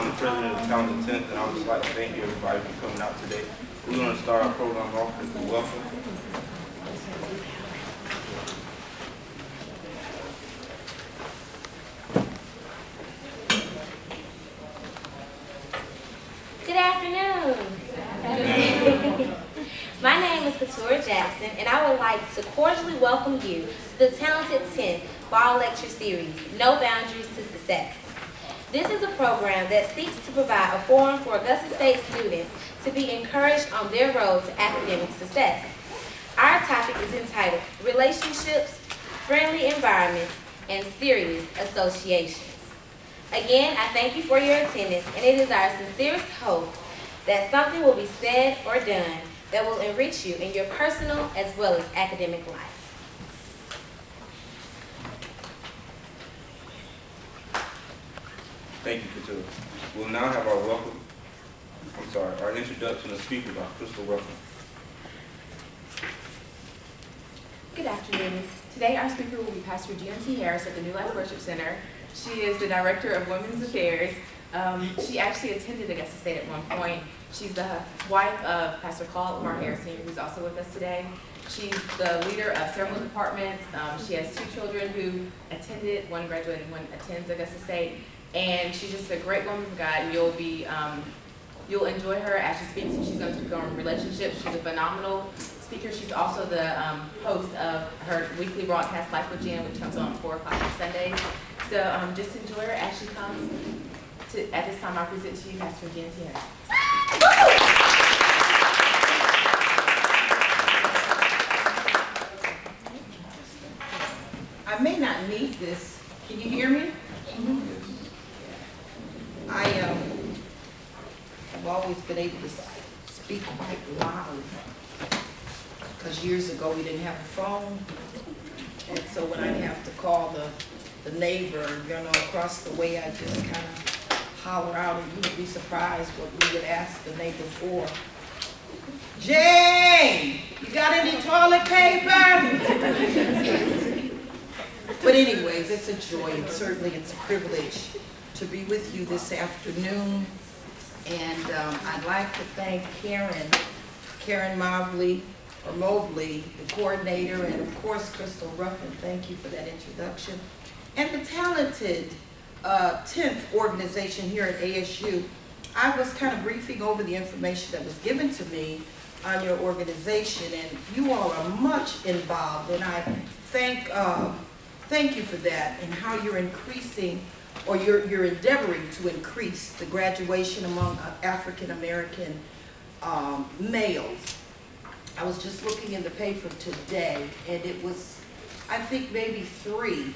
I'm the president of the Talent Tenth, and I would just like to thank you everybody for coming out today. We're going to start our program off with the welcome. Good afternoon. My name is Katura Jackson, and I would like to cordially welcome you to the Talented 10 Fall Lecture Series, No Boundaries to Success. This is a program that seeks to provide a forum for Augusta State students to be encouraged on their road to academic success. Our topic is entitled Relationships, Friendly Environments, and Serious Associations. Again, I thank you for your attendance, and it is our sincerest hope that something will be said or done that will enrich you in your personal as well as academic life. Thank you, Katura. We'll now have our welcome, I'm sorry, our introduction of speaker by Crystal Ruffin. Good afternoon. Today our speaker will be Pastor GMT Harris at the New Life Worship Center. She is the Director of Women's Affairs. Um, she actually attended Augusta State at one point. She's the wife of Pastor Paul Lamar Harris who's also with us today. She's the leader of several departments. Um, she has two children who attended, one graduated, one attends Augusta State. And she's just a great woman of God. and You'll be, um, you'll enjoy her as she speaks. She's going to speak on relationships. She's a phenomenal speaker. She's also the um, host of her weekly broadcast, Life with Jen, which comes on 4 o'clock on Sundays. So um, just enjoy her as she comes. To, at this time, I present to you Pastor Jen Harris. I may not need this. Can you hear me? I, um, have always been able to speak quite loud. Because years ago, we didn't have a phone. And so when I'd have to call the, the neighbor, you know, across the way, I'd just kind of holler out, and you would be surprised what we would ask the neighbor for. Jane, you got any toilet paper? But anyways, it's a joy, and certainly it's a privilege to be with you this afternoon. And um, I'd like to thank Karen, Karen Mobley, or Mobley, the coordinator, and of course Crystal Ruffin, thank you for that introduction. And the talented uh, 10th organization here at ASU. I was kind of briefing over the information that was given to me on your organization, and you all are much involved, and I thank, uh, thank you for that, and how you're increasing, or you're, you're endeavoring to increase the graduation among African-American um, males. I was just looking in the paper today, and it was, I think maybe three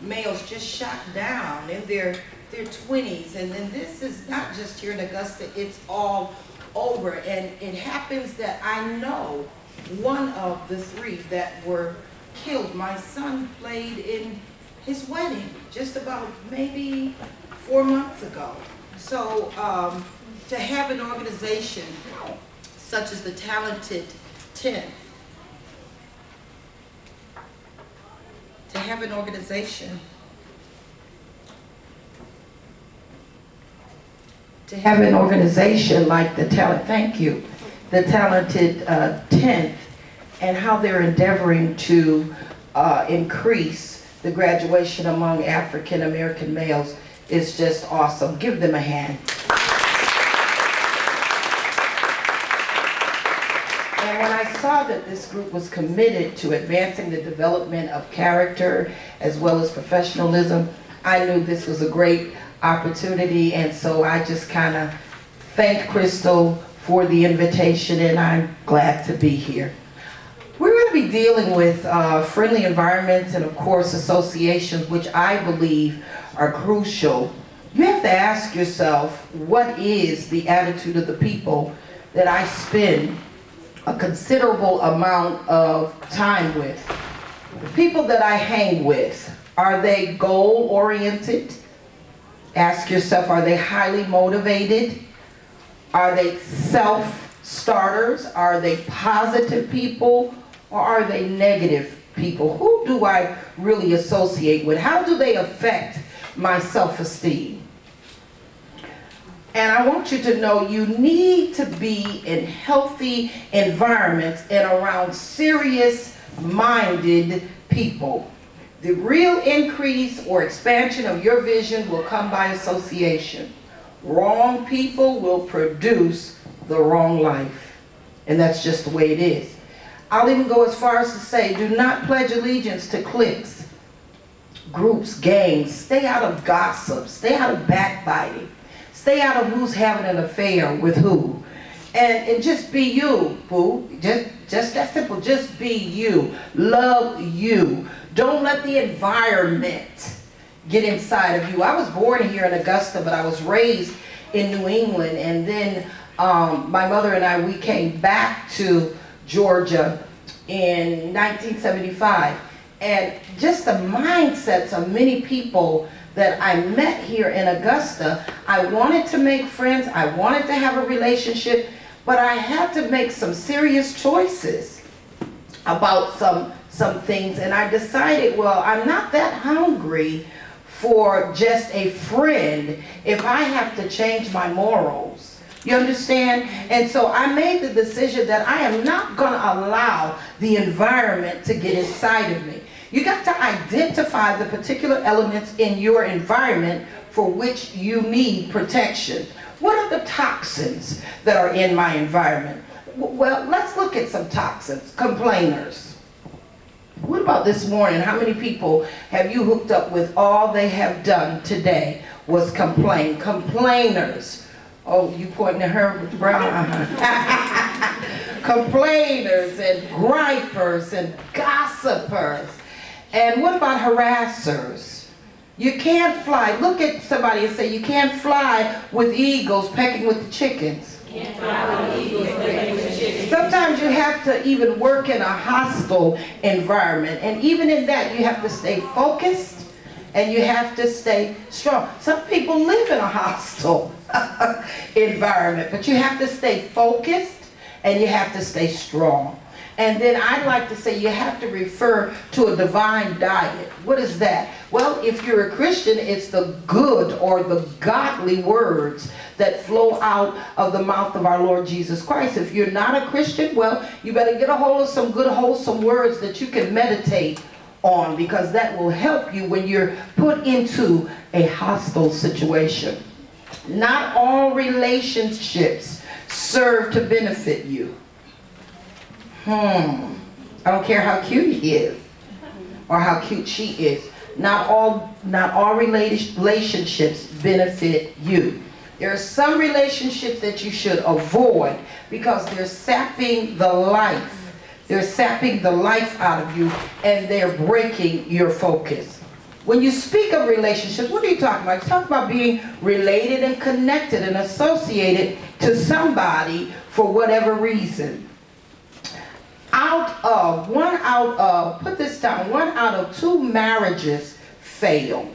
males just shot down in their, their twenties. And then this is not just here in Augusta, it's all over. And it happens that I know one of the three that were killed. My son played in his wedding just about maybe four months ago. So um, to have an organization such as the Talented 10, to have an organization, to have an organization like the talent, thank you, the Talented uh, 10th, and how they're endeavoring to uh, increase the graduation among African American males is just awesome. Give them a hand. And when I saw that this group was committed to advancing the development of character as well as professionalism, I knew this was a great opportunity, and so I just kind of thanked Crystal for the invitation, and I'm glad to be here. Be dealing with uh, friendly environments and, of course, associations, which I believe are crucial. You have to ask yourself, what is the attitude of the people that I spend a considerable amount of time with? The people that I hang with, are they goal-oriented? Ask yourself, are they highly motivated? Are they self-starters? Are they positive people? Or are they negative people? Who do I really associate with? How do they affect my self-esteem? And I want you to know you need to be in healthy environments and around serious minded people. The real increase or expansion of your vision will come by association. Wrong people will produce the wrong life. And that's just the way it is. I'll even go as far as to say, do not pledge allegiance to cliques, groups, gangs. Stay out of gossip. Stay out of backbiting. Stay out of who's having an affair with who. And, and just be you, boo. Just, just that simple. Just be you. Love you. Don't let the environment get inside of you. I was born here in Augusta, but I was raised in New England. And then um, my mother and I, we came back to Georgia in 1975. And just the mindsets of many people that I met here in Augusta, I wanted to make friends, I wanted to have a relationship, but I had to make some serious choices about some, some things. And I decided, well, I'm not that hungry for just a friend if I have to change my morals. You understand? And so I made the decision that I am not going to allow the environment to get inside of me. You got to identify the particular elements in your environment for which you need protection. What are the toxins that are in my environment? Well, let's look at some toxins. Complainers. What about this morning? How many people have you hooked up with all they have done today was complain? Complainers. Oh, you pointing at her with brown? Complainers and gripers and gossipers. And what about harassers? You can't fly. Look at somebody and say, you can't fly with eagles pecking with the chickens. Sometimes you have to even work in a hostile environment. And even in that, you have to stay focused and you have to stay strong. Some people live in a hostile environment, but you have to stay focused and you have to stay strong. And then I'd like to say you have to refer to a divine diet. What is that? Well, if you're a Christian, it's the good or the godly words that flow out of the mouth of our Lord Jesus Christ. If you're not a Christian, well, you better get a hold of some good, wholesome words that you can meditate on because that will help you when you're put into a hostile situation. Not all relationships serve to benefit you. Hmm. I don't care how cute he is or how cute she is. Not all, not all relationships benefit you. There are some relationships that you should avoid because they're sapping the life. They're sapping the life out of you and they're breaking your focus. When you speak of relationships, what are you talking about? You talk about being related and connected and associated to somebody for whatever reason out of, one out of, put this down, one out of two marriages fail.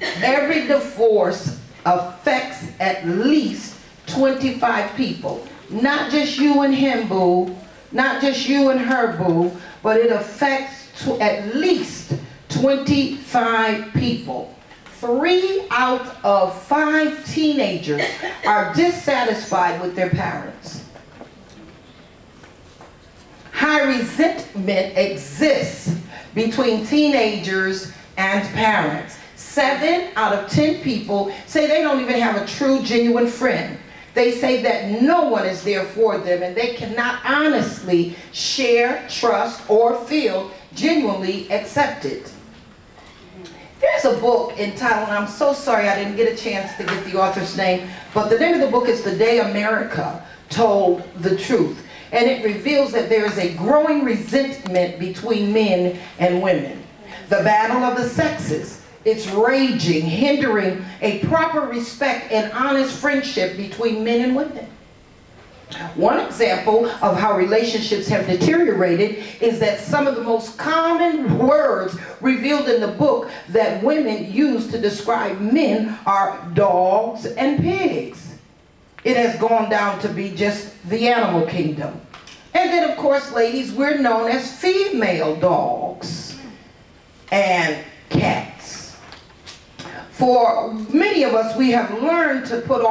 Every divorce affects at least 25 people. Not just you and him, boo. Not just you and her, boo. But it affects at least 25 people. Three out of five teenagers are dissatisfied with their parents. High resentment exists between teenagers and parents. Seven out of ten people say they don't even have a true, genuine friend. They say that no one is there for them and they cannot honestly share, trust, or feel genuinely accepted. There's a book entitled, I'm so sorry I didn't get a chance to get the author's name, but the name of the book is The Day America Told the Truth and it reveals that there is a growing resentment between men and women. The battle of the sexes, it's raging, hindering a proper respect and honest friendship between men and women. One example of how relationships have deteriorated is that some of the most common words revealed in the book that women use to describe men are dogs and pigs it has gone down to be just the animal kingdom. And then, of course, ladies, we're known as female dogs and cats. For many of us, we have learned to put on